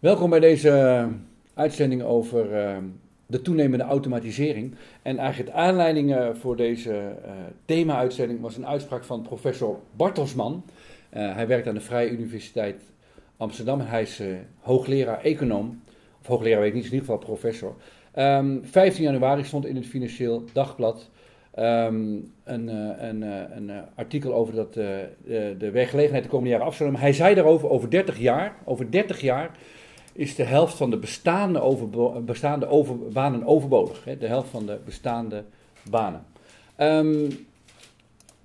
Welkom bij deze uitzending over uh, de toenemende automatisering. En eigenlijk de aanleiding uh, voor deze thema-uitzending was een uitspraak van professor Bartelsman. hij werkt aan de Vrije Universiteit Amsterdam hij is hoogleraar econoom. Of hoogleraar weet ik niet, in ieder geval professor. Um, ehm, 15 januari stond in het Financieel Dagblad um, een, een, artikel over dat de, de werkgelegenheid de komende jaren af zou nemen. Hij zei daarover, over 30 jaar, over 30 jaar is de helft van de bestaande, bestaande over, banen overbodig. Hè? De helft van de bestaande banen. Um,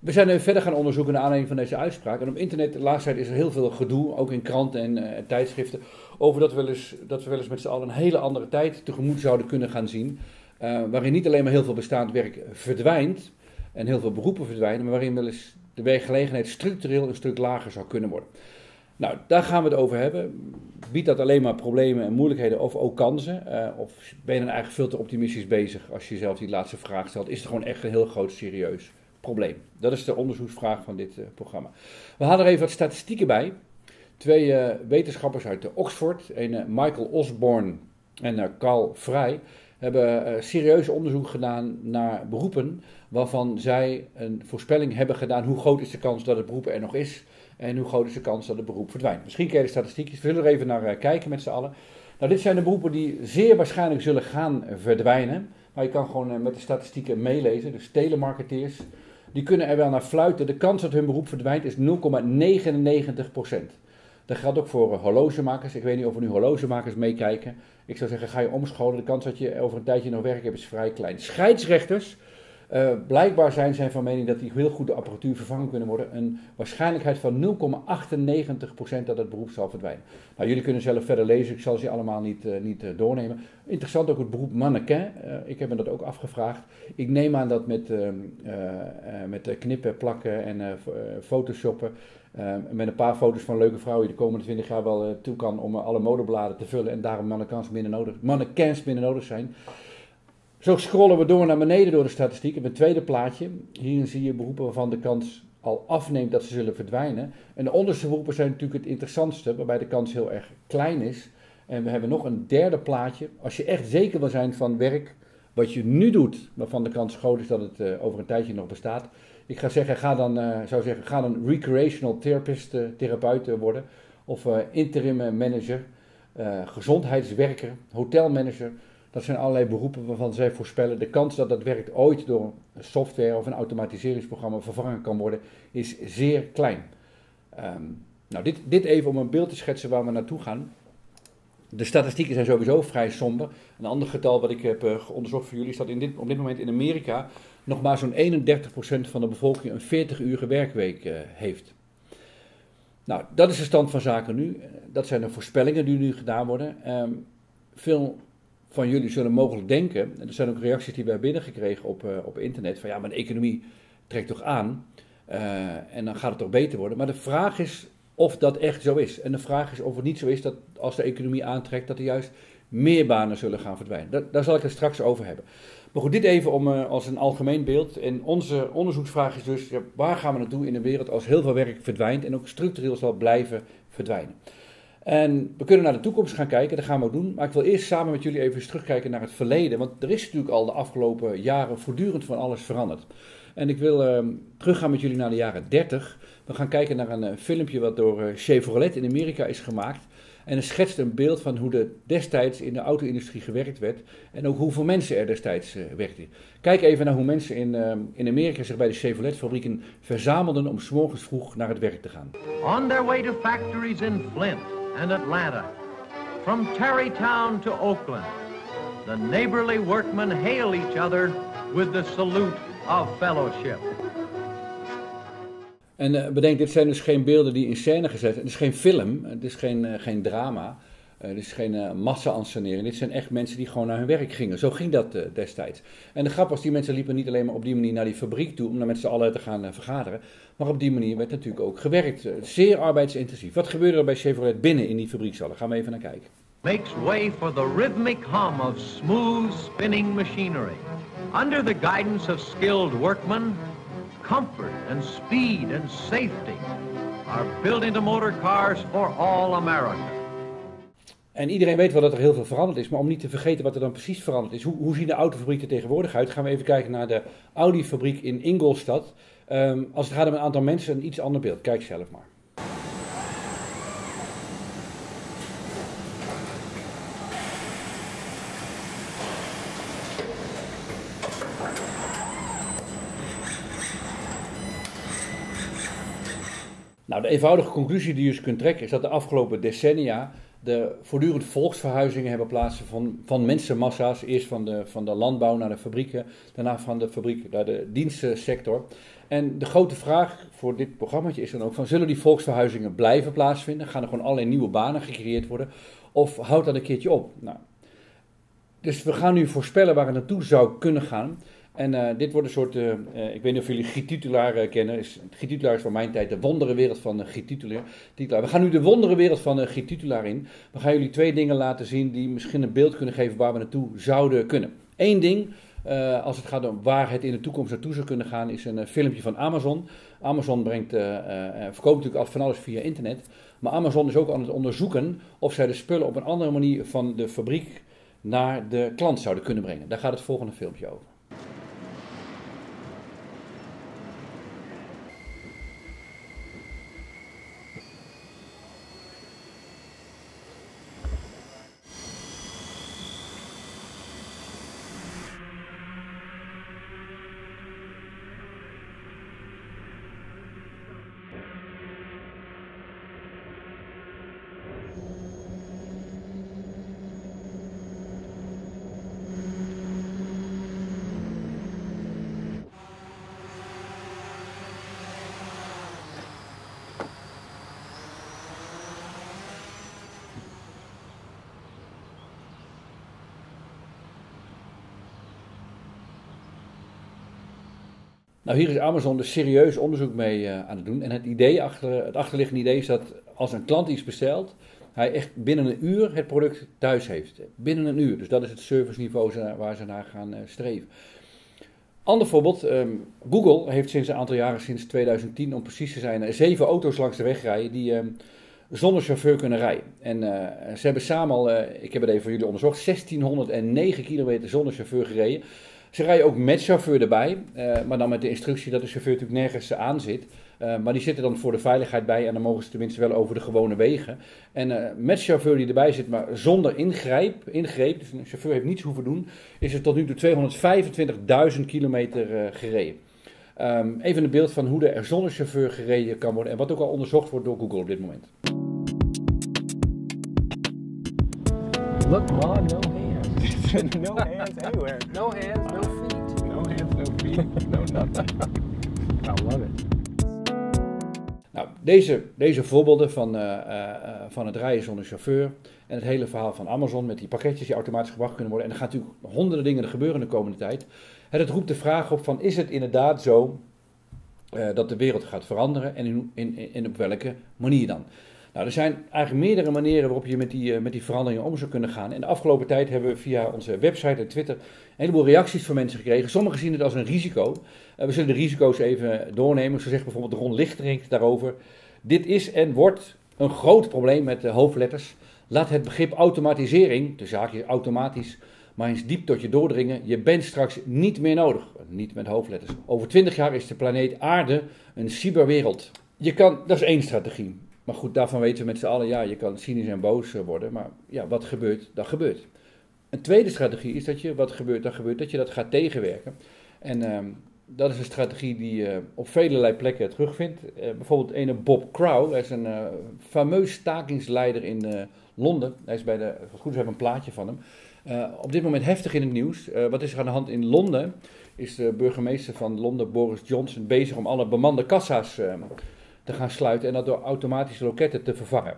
we zijn even verder gaan onderzoeken naar aanleiding van deze uitspraak. En op internet, de laatste tijd, is er heel veel gedoe, ook in kranten en uh, tijdschriften, over dat we, wel eens, dat we wel eens met z'n allen een hele andere tijd tegemoet zouden kunnen gaan zien. Uh, waarin niet alleen maar heel veel bestaand werk verdwijnt en heel veel beroepen verdwijnen, maar waarin wel eens de werkgelegenheid structureel een stuk lager zou kunnen worden. Nou, daar gaan we het over hebben. Biedt dat alleen maar problemen en moeilijkheden of ook kansen? Uh, of ben je dan eigenlijk veel te optimistisch bezig als je jezelf die laatste vraag stelt? Is het gewoon echt een heel groot serieus probleem? Dat is de onderzoeksvraag van dit uh, programma. We halen er even wat statistieken bij. Twee uh, wetenschappers uit Oxford, een Michael Osborne en Carl Vrij, hebben serieus onderzoek gedaan naar beroepen waarvan zij een voorspelling hebben gedaan hoe groot is de kans dat het beroep er nog is en hoe groot is de kans dat het beroep verdwijnt. Misschien ken je de statistiekjes, we zullen er even naar eh, kijken met z'n allen. Nou, dit zijn de beroepen die zeer waarschijnlijk zullen gaan verdwijnen. Maar je kan gewoon eh, met de statistieken meelezen. Dus telemarketeers, die kunnen er wel naar fluiten. De kans dat hun beroep verdwijnt is 0,99% Dat geldt ook voor eh, horlogemakers. Ik weet niet of er nu horlogemakers meekijken. Ik zou zeggen, ga je omscholen. De kans dat je over een tijdje nog werk hebt is vrij klein. Scheidsrechters, uh, blijkbaar zijn zij van mening dat die heel goed de apparatuur vervangen kunnen worden. Een waarschijnlijkheid van 0,98% dat het beroep zal verdwijnen. Nou, jullie kunnen zelf verder lezen, ik zal ze allemaal niet, uh, niet uh, doornemen. Interessant ook het beroep mannequin. ik heb me dat ook afgevraagd. Ik neem aan dat met, met knippen, plakken en photoshoppen. met een paar foto's van leuke vrouwen die de komende 20 jaar wel toe kan om alle modebladen te vullen. En daarom mannequins minder nodig, mannequins minder nodig zijn. Zo scrollen we door naar beneden door de statistiek. Op het tweede plaatje, hier zie je beroepen waarvan de kans al afneemt dat ze zullen verdwijnen. En de onderste beroepen zijn natuurlijk het interessantste, waarbij de kans heel erg klein is. En we hebben nog een derde plaatje. Als je echt zeker wil zijn van werk wat je nu doet, waarvan de kans groot is dat het uh, over een tijdje nog bestaat. Ik ga zeggen, ga dan, uh, zou zeggen, ga dan recreational therapist, uh, therapeut worden. Of interim manager, gezondheidswerker, hotelmanager. Dat zijn allerlei beroepen waarvan zij voorspellen de kans dat dat werk ooit door een software of een automatiseringsprogramma vervangen kan worden, is zeer klein. Um, nou, dit, dit even om een beeld te schetsen waar we naartoe gaan. De statistieken zijn sowieso vrij somber. Een ander getal wat ik heb uh, onderzocht voor jullie is dat in dit, op dit moment in Amerika nog maar zo'n 31% van de bevolking een 40-uurige werkweek uh, heeft. Nou, dat is de stand van zaken nu. Dat zijn de voorspellingen die nu gedaan worden. Um, veel van jullie zullen mogelijk denken, en er zijn ook reacties die we hebben binnengekregen op, uh, op internet, van ja, maar de economie trekt toch aan uh, en dan gaat het toch beter worden. Maar de vraag is of dat echt zo is. En de vraag is of het niet zo is dat als de economie aantrekt, dat er juist meer banen zullen gaan verdwijnen. Daar, zal ik het straks over hebben. Maar goed, dit even om, uh, als een algemeen beeld. En onze onderzoeksvraag is dus, waar gaan we naartoe in een wereld als heel veel werk verdwijnt en ook structureel zal blijven verdwijnen. En we kunnen naar de toekomst gaan kijken, dat gaan we doen. Maar ik wil eerst samen met jullie even eens terugkijken naar het verleden. Want er is natuurlijk al de afgelopen jaren voortdurend van alles veranderd. En ik wil uh, teruggaan met jullie naar de jaren 30. We gaan kijken naar een uh, filmpje wat door uh, Chevrolet in Amerika is gemaakt. En het schetst een beeld van hoe er destijds in de auto-industrie gewerkt werd. En ook hoeveel mensen er destijds uh, werkten. Kijk even naar hoe mensen in, ehm, in Amerika zich bij de Chevrolet-fabrieken verzamelden om s morgens vroeg naar het werk te gaan. On their way to factories in Flint. And Atlanta, from Tarrytown to Oakland, the neighborly workmen hail each other with the salute of fellowship. En uh, bedenk, dit zijn dus geen beelden die in scène gezet zijn. Het is geen film, het is geen, uh, geen drama. Uh, dit is geen uh, massa-ansenering. Dit zijn echt mensen die gewoon naar hun werk gingen. Zo ging dat uh, destijds. En de grap was, die mensen liepen niet alleen maar op die manier naar die fabriek toe om daar met z'n allen te gaan vergaderen. Maar op die manier werd natuurlijk ook gewerkt. zeer arbeidsintensief. Wat gebeurde er bij Chevrolet binnen in die fabriekzallen? Gaan we even naar kijken. Makes way for the rhythmic hum of smooth spinning machinery. Under the guidance of skilled workmen, comfort and speed and safety are built into motor cars for all America. En iedereen weet wel dat er heel veel veranderd is, maar om niet te vergeten wat er dan precies veranderd is. Hoe, hoe zien de autofabrieken tegenwoordig uit? Gaan we even kijken naar de Audi-fabriek in Ingolstadt. Ehm, als het gaat om een aantal mensen, een iets ander beeld. Kijk zelf maar. Nou, de eenvoudige conclusie die je dus kunt trekken is dat de afgelopen decennia de voortdurend volksverhuizingen hebben plaats van, van mensenmassa's. Eerst van de, van de landbouw naar de fabrieken, daarna van de fabriek naar de dienstensector. En de grote vraag voor dit programma is dan ook van, zullen die volksverhuizingen blijven plaatsvinden? Gaan er gewoon allerlei nieuwe banen gecreëerd worden? Of houdt dat een keertje op? Nou, dus we gaan nu voorspellen waar het naartoe zou kunnen gaan. En uh, dit wordt een soort, uh, ik weet niet of jullie Giet Titulaar kennen. Is, is van mijn tijd de wonderenwereld van uh. We gaan nu de wonderenwereld van Titulaar in. We gaan jullie twee dingen laten zien die misschien een beeld kunnen geven waar we naartoe zouden kunnen. Eén ding, als het gaat om waar het in de toekomst naartoe zou kunnen gaan, is een filmpje van Amazon. Amazon brengt, verkoopt natuurlijk van alles via internet. Maar Amazon is ook aan het onderzoeken of zij de spullen op een andere manier van de fabriek naar de klant zouden kunnen brengen. Daar gaat het volgende filmpje over. Nou, hier is Amazon dus serieus onderzoek mee uh, aan het doen. En het, idee achter, het achterliggende idee is dat als een klant iets bestelt, hij echt binnen een uur het product thuis heeft. Binnen een uur. Dus dat is het serviceniveau waar ze naar gaan uh, streven. Ander voorbeeld, um, Google heeft sinds een aantal jaren, sinds 2010 om precies te zijn, zeven auto's langs de weg rijden die um, zonder chauffeur kunnen rijden. En ze hebben samen al, ik heb het even voor jullie onderzocht, 1609 kilometer zonder chauffeur gereden. Ze rijden ook met chauffeur erbij, uh, maar dan met de instructie dat de chauffeur natuurlijk nergens aan zit. Uh, maar die zitten dan voor de veiligheid bij en dan mogen ze tenminste wel over de gewone wegen. En uh, met chauffeur die erbij zit, maar zonder ingrijp, ingreep, dus een chauffeur heeft niets hoeven doen, is er tot nu toe 225.000 kilometer gereden. Um, even een beeld van hoe er zonder chauffeur gereden kan worden en wat ook al onderzocht wordt door Google op dit moment. Look, Ma, no. no hands anywhere. No hands, no feet. No hands, no feet, no nothing. I love it. Nou, deze, deze voorbeelden van, uh, uh, van het rijden zonder chauffeur en het hele verhaal van Amazon met die pakketjes die automatisch gebracht kunnen worden. En er gaan natuurlijk honderden dingen er gebeuren de komende tijd. En het roept de vraag op van is het inderdaad zo uh, dat de wereld gaat veranderen en in, in, in op welke manier dan? Nou, er zijn eigenlijk meerdere manieren waarop je met die, met die veranderingen om zou kunnen gaan. En de afgelopen tijd hebben we via onze website en Twitter een heleboel reacties van mensen gekregen. Sommigen zien het als een risico. Uh, we zullen de risico's even doornemen. Zo zegt bijvoorbeeld Ron Lichterink daarover. Dit is en wordt een groot probleem met de hoofdletters. Laat het begrip automatisering, de zaak is automatisch, maar eens diep tot je doordringen. Je bent straks niet meer nodig. Niet met hoofdletters. Over twintig jaar is de planeet Aarde een cyberwereld. Je kan, dat is één strategie. Maar goed, daarvan weten we met z'n allen, ja, je kan cynisch en boos worden, maar ja, wat gebeurt, dat gebeurt. Een tweede strategie is dat je, wat gebeurt, dat gebeurt, dat je dat gaat tegenwerken. En uh, dat is een strategie die je op vele plekken terugvindt. Uh, bijvoorbeeld een Bob Crow, hij is een uh, fameus stakingsleider in Londen. Hij is bij de, goed is, hebben een plaatje van hem. op dit moment heftig in het nieuws. wat is er aan de hand in Londen? Is de burgemeester van Londen, Boris Johnson, bezig om alle bemande kassa's te gaan sluiten en dat door automatische loketten te vervangen.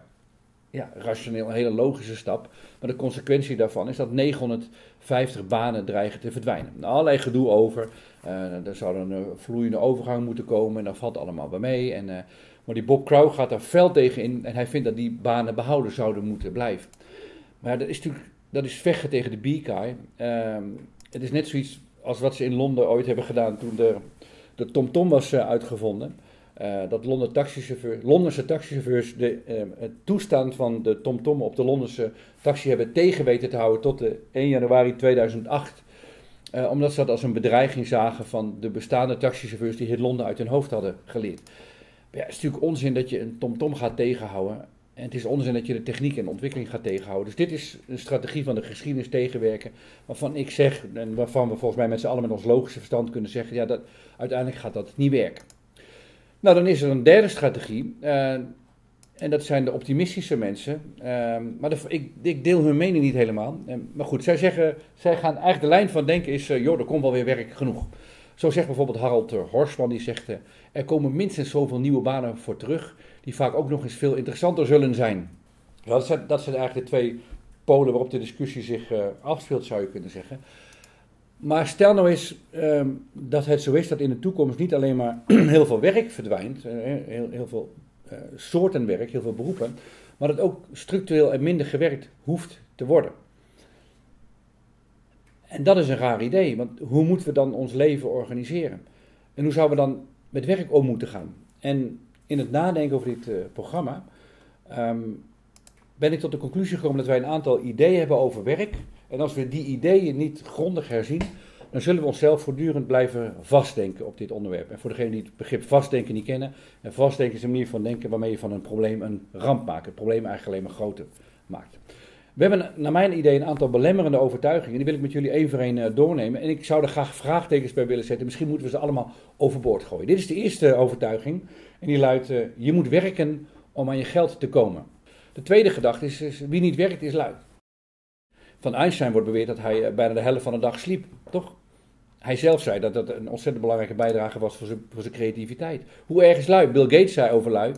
Ja, rationeel een hele logische stap. Maar de consequentie daarvan is dat 950 banen dreigen te verdwijnen. Nou, allerlei gedoe over. Uh, er zou een uh, vloeiende overgang moeten komen en dat valt allemaal bij mee. En, uh, maar die Bob Crow gaat daar fel tegen in en hij vindt dat die banen behouden zouden moeten blijven. Maar dat is natuurlijk dat is vechten tegen de Beakai. Ehm, het is net zoiets als wat ze in Londen ooit hebben gedaan toen de, de TomTom was uitgevonden. Eh, dat Londen taxichauffeur, Londense taxichauffeurs de, eh, het toestand van de TomTom op de Londense taxi hebben tegen weten te houden tot de 1 januari 2008. Eh, omdat ze dat als een bedreiging zagen van de bestaande taxichauffeurs die in Londen uit hun hoofd hadden geleerd. Ja, het is natuurlijk onzin dat je een TomTom gaat tegenhouden. En het is onzin dat je de techniek en ontwikkeling gaat tegenhouden. Dus dit is een strategie van de geschiedenis tegenwerken. Waarvan ik zeg, en waarvan we volgens mij met z'n allen met ons logische verstand kunnen zeggen: ja, dat, uiteindelijk gaat dat niet werken. Nou, dan is er een derde strategie. eh, en dat zijn de optimistische mensen. Ehm, maar ik, ik deel hun mening niet helemaal. Eh, maar goed, zij zeggen, zij gaan eigenlijk de lijn van denken is, eh, joh, er komt wel weer werk genoeg. Zo zegt bijvoorbeeld Harald eh, Horsman, die zegt, er komen minstens zoveel nieuwe banen voor terug, die vaak ook nog eens veel interessanter zullen zijn. Zijn dat zijn eigenlijk de twee polen waarop de discussie zich afspeelt, zou je kunnen zeggen. Maar stel nou eens ehm, dat het zo is dat in de toekomst niet alleen maar heel veel werk verdwijnt, eh, heel, heel veel eh, soorten werk, heel veel beroepen, maar dat ook structureel en minder gewerkt hoeft te worden. En dat is een raar idee, want hoe moeten we dan ons leven organiseren? En hoe zouden we dan met werk om moeten gaan? En in het nadenken over dit eh, programma ehm, ben ik tot de conclusie gekomen dat wij een aantal ideeën hebben over werk. En als we die ideeën niet grondig herzien, dan zullen we onszelf voortdurend blijven vastdenken op dit onderwerp. En voor degenen die het begrip vastdenken niet kennen, en vastdenken is een manier van denken waarmee je van een probleem een ramp maakt. Het probleem eigenlijk alleen maar groter maakt. We hebben naar mijn idee een aantal belemmerende overtuigingen. Die wil ik met jullie één voor één eh, doornemen. En ik zou er graag vraagtekens bij willen zetten. Misschien moeten we ze allemaal overboord gooien. Dit is de eerste overtuiging. En die luidt, eh, je moet werken om aan je geld te komen. De tweede gedachte is, is wie niet werkt is lui. Van Einstein wordt beweerd dat hij eh, bijna de helft van de dag sliep, toch? Hij zelf zei dat dat een ontzettend belangrijke bijdrage was voor zijn, creativiteit. Hoe erg is lui? Bill Gates zei over lui.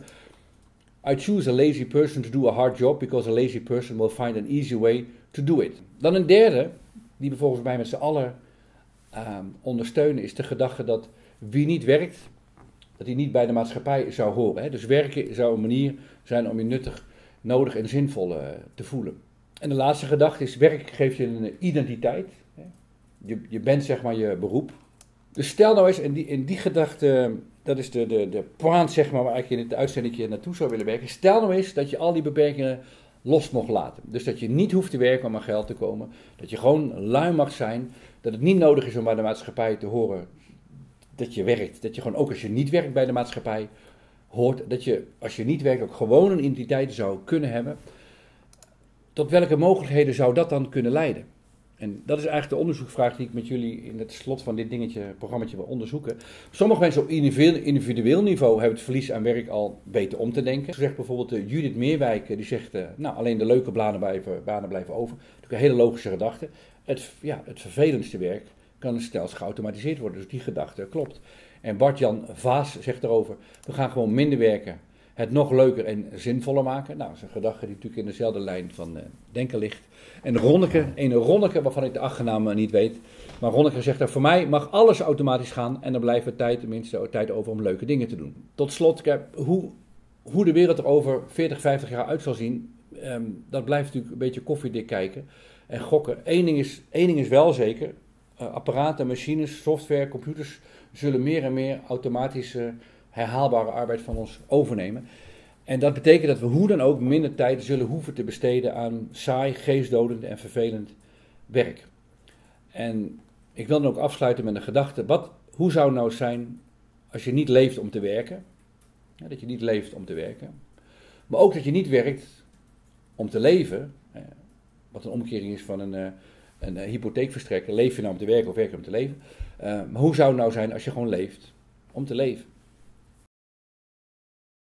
I choose a lazy person to do a hard job because a lazy person will find an easy way to do it. Dan een derde, die we volgens mij met z'n allen ehm, ondersteunen, is de gedachte dat wie niet werkt, dat hij niet bij de maatschappij zou horen. Hè? Dus werken zou een manier zijn om je nuttig, nodig en zinvol eh, te voelen. En de laatste gedachte is, werk geeft je een identiteit. Je, je bent zeg maar je beroep. Dus stel nou eens, in die, in die gedachte, dat is de, de, de zeg maar, waar ik in het uitzendingje naartoe zou willen werken. Stel nou eens dat je al die beperkingen los mocht laten. Dus dat je niet hoeft te werken om aan geld te komen. Dat je gewoon lui mag zijn. Dat het niet nodig is om bij de maatschappij te horen dat je werkt. Dat je gewoon ook als je niet werkt bij de maatschappij hoort. Dat je als je niet werkt ook gewoon een identiteit zou kunnen hebben. Tot welke mogelijkheden zou dat dan kunnen leiden? En dat is eigenlijk de onderzoekvraag die ik met jullie in het slot van dit dingetje, programmaatje wil onderzoeken. Sommige mensen op individueel, niveau hebben het verlies aan werk al beter om te denken. Zo zegt bijvoorbeeld Judith Meerwijk, eh, die zegt, eh, nou alleen de leuke banen blijven, banen blijven over. Een hele logische gedachte. Het, ja, het vervelendste werk kan snel geautomatiseerd worden, dus die gedachte klopt. En Bart-Jan Vaas zegt erover, we gaan gewoon minder werken, het nog leuker en zinvoller maken. Nou, dat is een gedachte die natuurlijk in dezelfde lijn van eh, denken ligt. En Ronneke, een Ronneke waarvan ik de achternaam niet weet. Maar Ronneke zegt dat voor mij mag alles automatisch gaan en dan blijft er tijd, tenminste tijd over om leuke dingen te doen. Tot slot, hoe, hoe de wereld er over 40, 50 jaar uit zal zien, ehm, dat blijft natuurlijk een beetje koffiedik kijken en gokken. Eén ding is, één ding is wel zeker, uh, apparaten, machines, software, computers zullen meer en meer automatische herhaalbare arbeid van ons overnemen. En dat betekent dat we hoe dan ook minder tijd zullen hoeven te besteden aan saai, geestdodend en vervelend werk. En ik wil dan ook afsluiten met een gedachte. Wat, hoe zou het nou zijn als je niet leeft om te werken? Dat je niet leeft om te werken. Maar ook dat je niet werkt om te leven. Wat een omkering is van een, een, een hypotheekverstrekker. Leef je nou om te werken of werk je om te leven? Uh, maar hoe zou het nou zijn als je gewoon leeft om te leven?